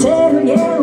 Cerul e un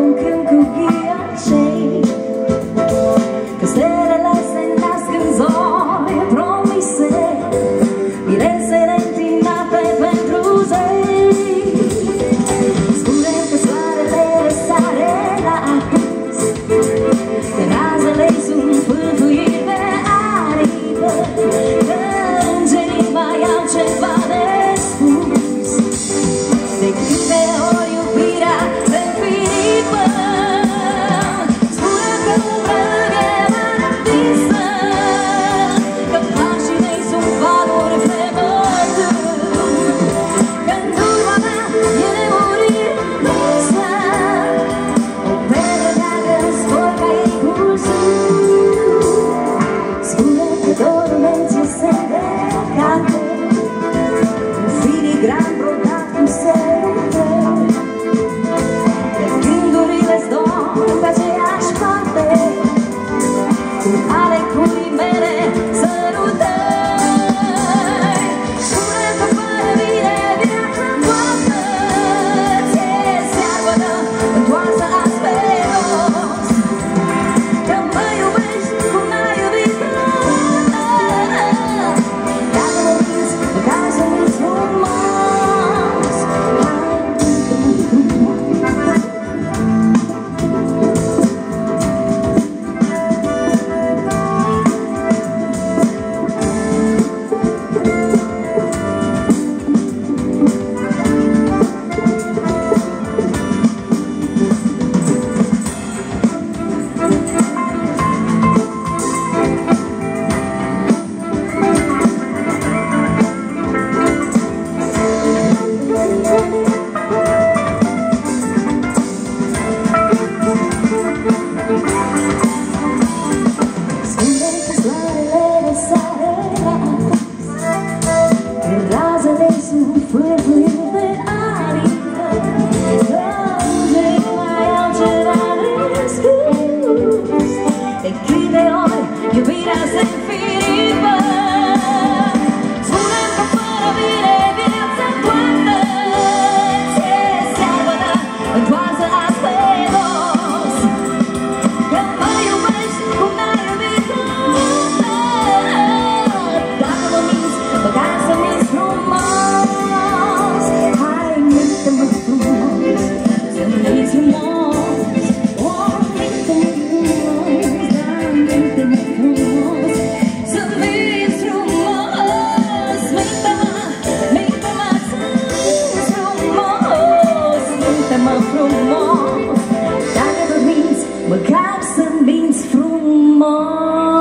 grande. Means through Mars.